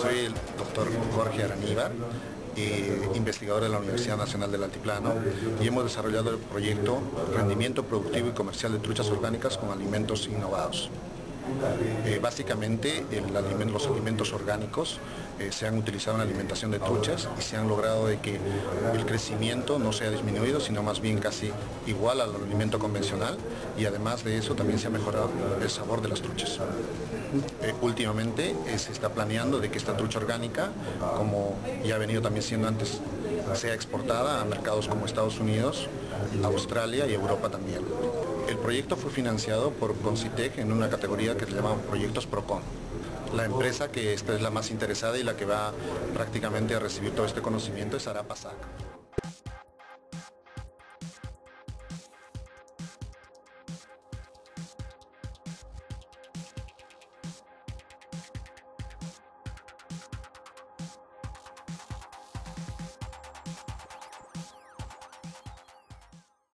Soy el doctor Jorge Araníbar, eh, investigador de la Universidad Nacional del Altiplano y hemos desarrollado el proyecto Rendimiento Productivo y Comercial de Truchas Orgánicas con Alimentos Innovados. Eh, básicamente los alimentos orgánicos eh, se han utilizado en la alimentación de truchas y se han logrado de que el crecimiento no sea disminuido, sino más bien casi igual al alimento convencional y además de eso también se ha mejorado el sabor de las truchas. Eh, últimamente se está planeando de que esta trucha orgánica, como ya ha venido también siendo antes, sea exportada a mercados como Estados Unidos, Australia y Europa también. El proyecto fue financiado por Concitec en una categoría que se llama Proyectos Procon. La empresa que esta es la más interesada y la que va prácticamente a recibir todo este conocimiento es Arapasac.